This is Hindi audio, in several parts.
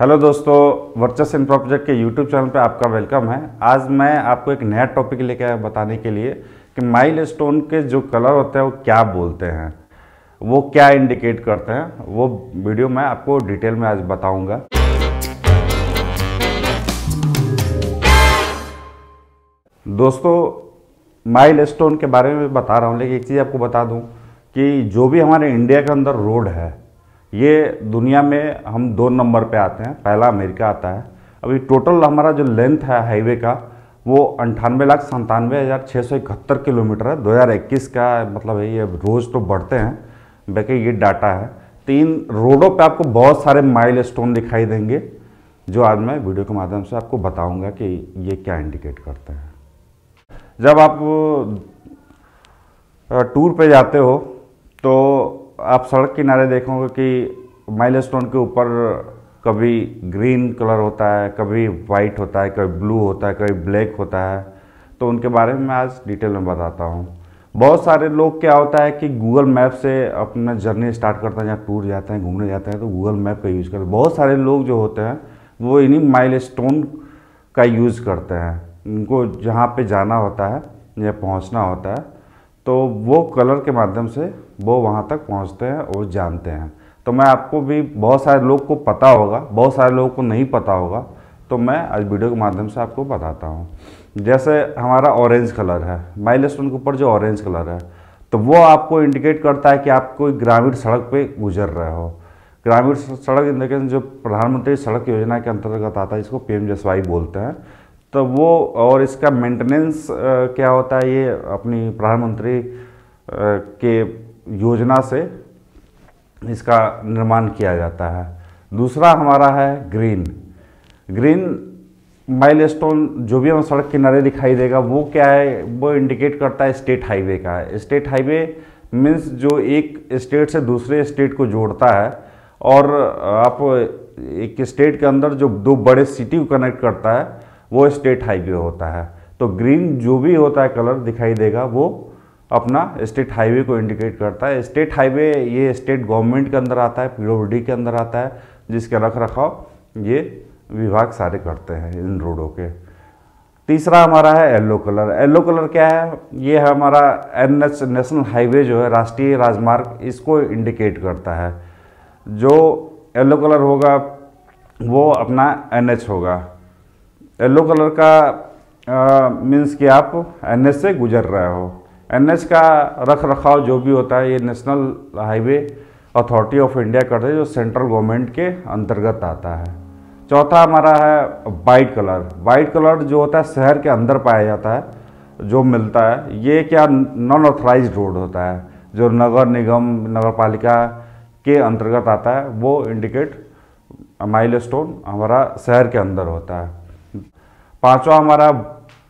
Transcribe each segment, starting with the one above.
हेलो दोस्तों वर्चस इन प्रोजेक्ट के यूट्यूब चैनल पर आपका वेलकम है। आज मैं आपको एक नया टॉपिक लेके आया बताने के लिए कि माइल स्टोन के जो कलर होते हैं, वो क्या बोलते हैं, वो क्या इंडिकेट करते हैं, वो वीडियो मैं आपको डिटेल में आज बताऊँगा। दोस्तों माइल स्टोन के बारे में बता रहा हूँ, लेकिन एक चीज़ आपको बता दूँ कि जो भी हमारे इंडिया के अंदर रोड है ये दुनिया में हम दो नंबर पे आते हैं, पहला अमेरिका आता है। अभी टोटल हमारा जो लेंथ है हाईवे का, वो अंठानवे लाख संतानवे हज़ार छः सौ इकहत्तर किलोमीटर है। 2021 का मतलब है ये रोज़ तो बढ़ते हैं, बाकी ये डाटा है। तीन रोडों पे आपको बहुत सारे माइल स्टोन दिखाई देंगे, जो आज मैं वीडियो के माध्यम से आपको बताऊँगा कि ये क्या इंडिकेट करते हैं। जब आप टूर पे जाते हो तो आप सड़क किनारे देखोगे कि माइल स्टोन के ऊपर कभी ग्रीन कलर होता है, कभी वाइट होता है, कभी ब्लू होता है, कभी ब्लैक होता है। तो उनके बारे में मैं आज डिटेल में बताता हूँ। बहुत सारे लोग क्या होता है कि गूगल मैप से अपना जर्नी स्टार्ट करते हैं या टूर जाते हैं, घूमने जाते हैं तो गूगल मैप का यूज़ करते हैं। बहुत सारे लोग जो होते हैं, वो इन्हीं माइल स्टोन का यूज़ करते हैं। उनको जहाँ पे जाना होता है या पहुँचना होता है तो वो कलर के माध्यम से वो वहाँ तक पहुँचते हैं और जानते हैं। तो मैं आपको भी बहुत सारे लोग को पता होगा, बहुत सारे लोगों को नहीं पता होगा तो मैं आज वीडियो के माध्यम से आपको बताता हूँ। जैसे हमारा ऑरेंज कलर है माइल स्टोन के ऊपर जो ऑरेंज कलर है तो वो आपको इंडिकेट करता है कि आप कोई ग्रामीण सड़क पे गुजर रहे हो। ग्रामीण सड़क इन जो प्रधानमंत्री सड़क योजना के अंतर्गत आता है, इसको पी एम बोलते हैं। तो वो और इसका मेंटेनेंस क्या होता है ये अपनी प्रधानमंत्री के योजना से इसका निर्माण किया जाता है। दूसरा हमारा है ग्रीन ग्रीन माइल स्टोन जो भी हम सड़क किनारे दिखाई देगा, वो क्या है? वो इंडिकेट करता है स्टेट हाईवे का है। स्टेट हाईवे मीन्स जो एक स्टेट से दूसरे स्टेट को जोड़ता है और आप एक स्टेट के अंदर जो दो बड़े सिटी को कनेक्ट करता है वो स्टेट हाईवे होता है। तो ग्रीन जो भी होता है कलर दिखाई देगा, वो अपना स्टेट हाईवे को इंडिकेट करता है। स्टेट हाईवे ये स्टेट गवर्नमेंट के अंदर आता है पीडब्ल्यूडी के अंदर आता है, जिसके रख रखाव ये विभाग सारे करते हैं इन रोडों के। तीसरा हमारा है येलो कलर येलो कलर क्या है? ये है हमारा एन एच नेशनल हाईवे जो है, राष्ट्रीय राजमार्ग, इसको इंडिकेट करता है। जो येलो कलर होगा, वो अपना एन एच होगा। येलो कलर का मीन्स कि आप एन से गुजर रहे हो। एन का रख रखाव जो भी होता है, ये national highway authority of India करते हैं, जो सेंट्रल गवर्नमेंट के अंतर्गत आता है। चौथा हमारा है वाइट कलर वाइट कलर जो होता है, शहर के अंदर पाया जाता है, जो मिलता है, ये क्या नॉन ऑथराइज रोड होता है, जो नगर निगम नगर पालिका के अंतर्गत आता है, वो इंडिकेट माइल स्टोन हमारा शहर के अंदर होता है। पांचवा हमारा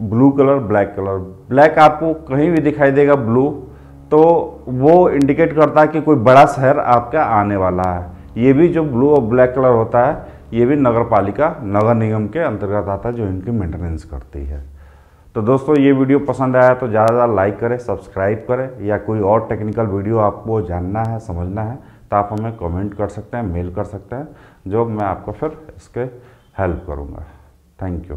blue colour, black colour. Black आपको कहीं भी दिखाई देगा ब्लू तो वो इंडिकेट करता है कि कोई बड़ा शहर आपका आने वाला है। ये भी जो ब्लू और ब्लैक कलर होता है, ये भी नगर पालिका नगर निगम के अंतर्गत आता है, जो इनकी मेंटेनेंस करती है। तो दोस्तों, ये वीडियो पसंद आया तो ज़्यादा ज़्यादा लाइक करें सब्सक्राइब करें, या कोई और टेक्निकल वीडियो आपको जानना है, समझना है तो आप हमें कमेंट कर सकते हैं मेल कर सकते हैं, जो मैं आपको फिर इसके हेल्प करूँगा। Thank you